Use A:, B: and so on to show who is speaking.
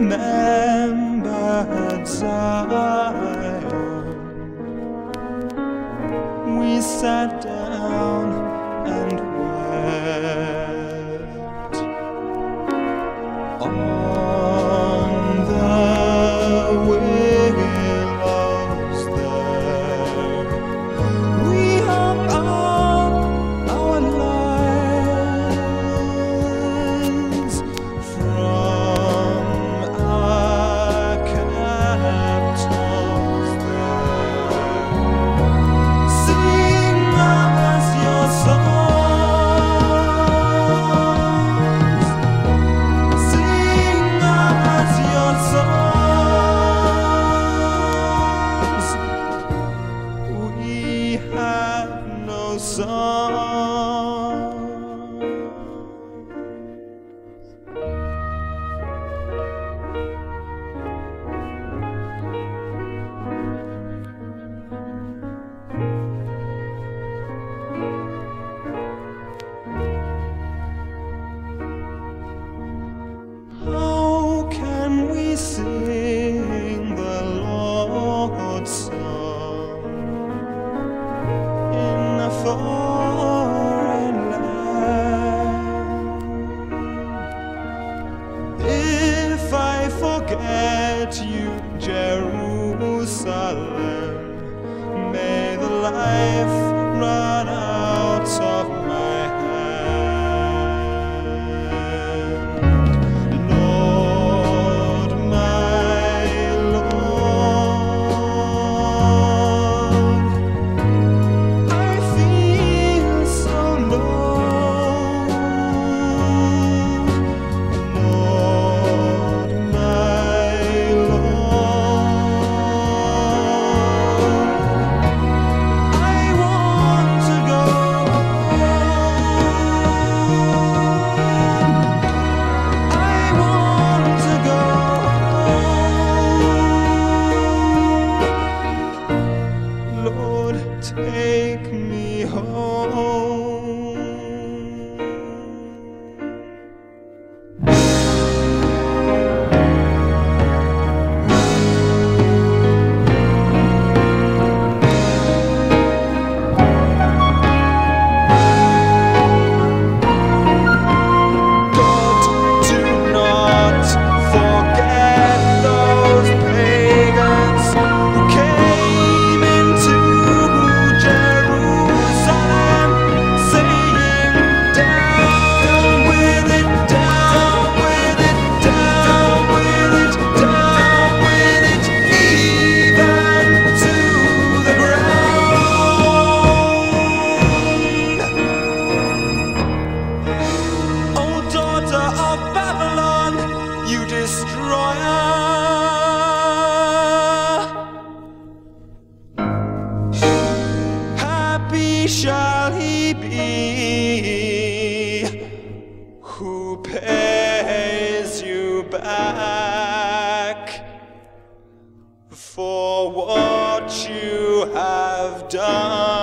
A: remembered Zion. We sat Jerusalem, may the life run out shall he be who pays you back for what you have done?